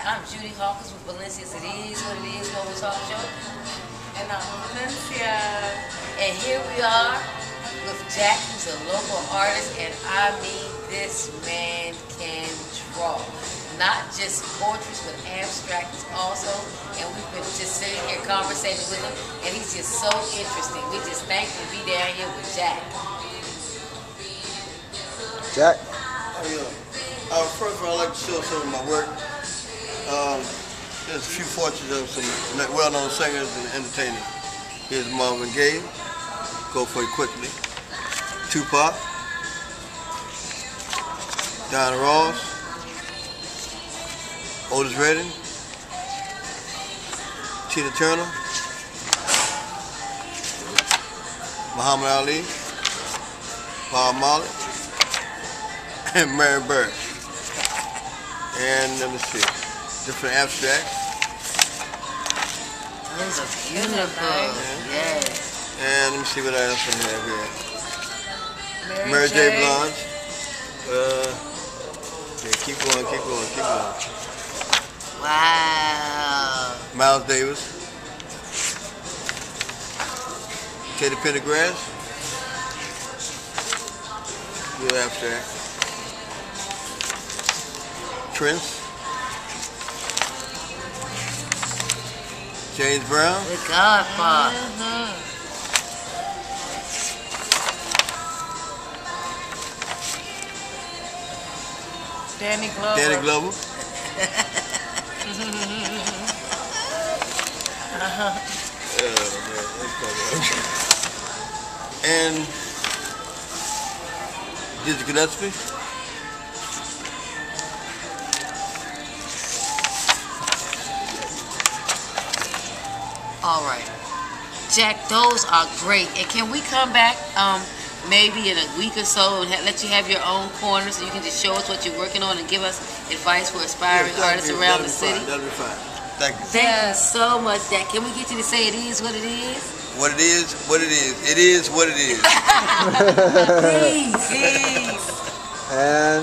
I'm Judy Hawkins with Valencia's It Is What It Is Global Talk Show. And I'm Valencia. And here we are with Jack, who's a local artist, and I mean, this man can draw. Not just portraits, but abstracts also. And we've been just sitting here conversating with him, and he's just so interesting. We just thank you to be down here with Jack. Jack? How you doing? Uh, first of all, I'd like to show some of my work. Um, there's a few portraits of some well-known singers and entertainers. Here's Marvin Gaye. Go for it quickly. Tupac. Diana Ross. Otis Redding. Tina Turner. Muhammad Ali. Bob Marley. And Mary Bird. And let me see, different abstracts. Those are beautiful. Yes. And let me see what else I have here. Mary, Mary J. J. Blige. Uh, yeah, keep going, keep going, keep going. Wow. Miles Davis. Teddy Pendergrass. Good abstract. Prince. James Brown. The Godfather. Danny Glover. Danny Glover. and Dizzy Gillespie. All right. Jack, those are great. And can we come back um, maybe in a week or so and ha- let you have your own corner so you can just show us what you're working on and give us advice for aspiring Yeah, artists be- around that'll the city? Fine. That'll be fine. Thank you. Thank you so much, Jack. Can we get you to say it is what it is? What it is, what it is. It is what it is. Please. Please. And